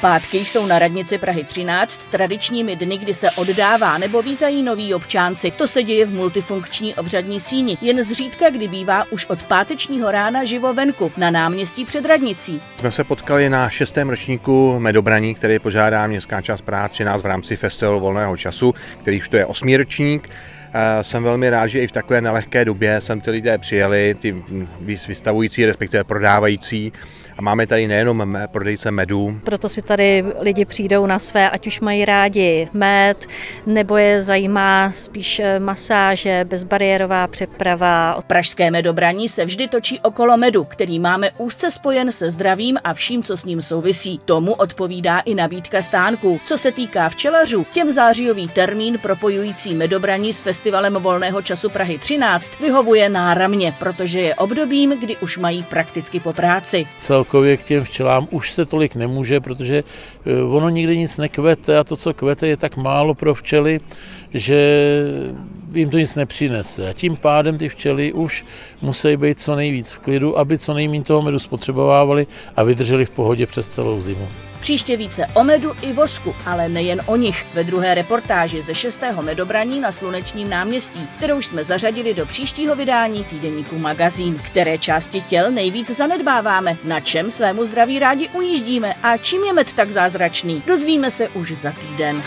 Pátky jsou na radnici Prahy 13 tradičními dny, kdy se oddává nebo vítají noví občánci. To se děje v multifunkční obřadní síni. Jen zřídka, kdy bývá už od pátečního rána živo venku na náměstí před radnicí. Jsme se potkali na šestém ročníku medobraní, který požádá Městská část Praha 13 v rámci festivalu volného času, který už to je osmý ročník. Jsem velmi rád, že i v takové nelehké době sem ty lidé přijeli, ty vystavující, respektive prodávající. A máme tady nejenom prodejce medu. Proto si tady lidi přijdou na své, ať už mají rádi med, nebo je zajímá spíš eh, masáže, bezbariérová přeprava. Pražské medobraní se vždy točí okolo medu, který máme úzce spojen se zdravím a vším, co s ním souvisí. Tomu odpovídá i nabídka stánků. Co se týká včelařů, těm zářijový termín propojující medobraní s festivalem volného času Prahy 13 vyhovuje náramně, protože je obdobím, kdy už mají prakticky po práci. Celkově k těm včelám už se tolik nemůže, protože eh, ono nikdy nic nekvete a to, co kvete, je tak málo pro včely, že jim to nic nepřinese. A tím pádem ty včely už musí být co nejvíc v klidu, aby co nejméně toho medu spotřebovávali a vydrželi v pohodě přes celou zimu. Příště více o medu i vosku, ale nejen o nich. Ve druhé reportáži ze 6. medobraní na Slunečním náměstí, kterou jsme zařadili do příštího vydání týdeníku Magazín. Které části těl nejvíc zanedbáváme, na čem svému zdraví rádi ujíždíme a čím je med tak zázračný, dozvíme se už za týden.